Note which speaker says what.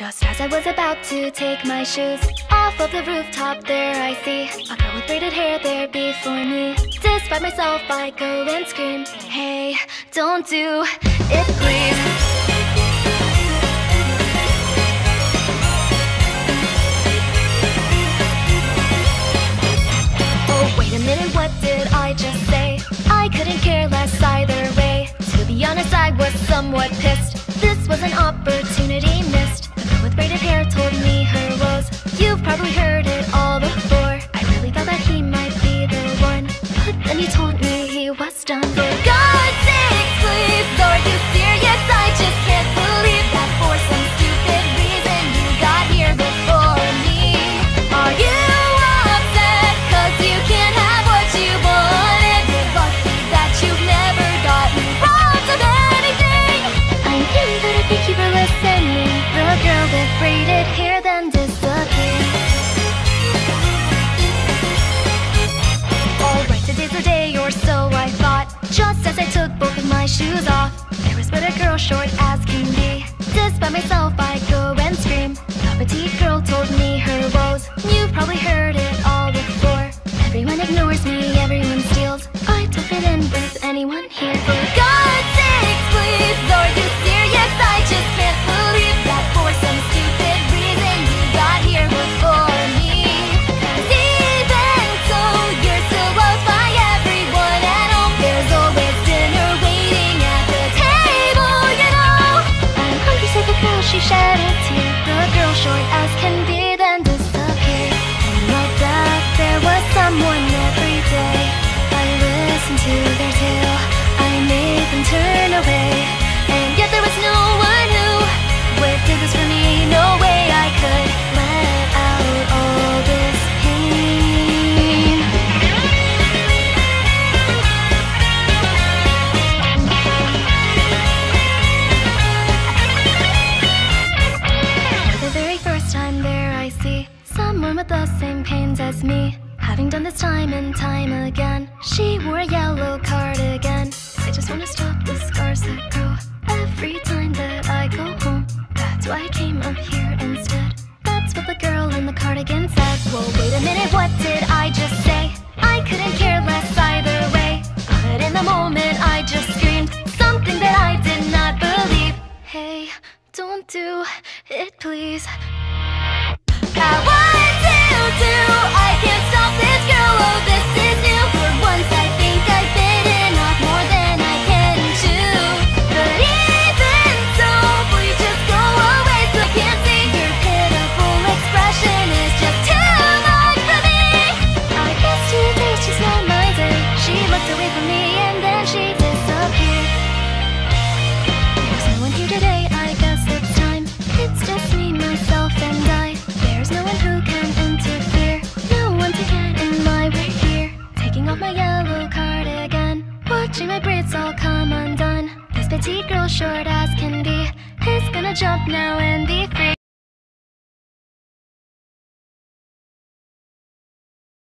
Speaker 1: Just as I was about to take my shoes off of the rooftop, there I see a girl with braided hair there before me. Despite myself, I go and scream, Hey, don't do it, please. Oh, wait a minute, what did I just say? I couldn't care less either way. To be honest, I was somewhat pissed. This was an opportunity my shoes off, there was but a girl short as can be. Despite myself, I go and scream. The petite girl told me her woes. You've probably heard it all before. Everyone ignores me, everyone steals. I don't fit in with anyone here. This time and time again, she wore a yellow cardigan. I just wanna stop the scars that grow every time that I go home. That's why I came up here instead. That's what the girl in the cardigan said. Well, wait a minute, what did I just say? I couldn't care less either way. But in the moment, I just screamed something that I did not believe. Hey, don't do it, please. No one who can interfere. No one to get in my way here. Taking off my yellow cardigan. Watching my braids all come undone. This petite girl, short as can be, is gonna jump now and be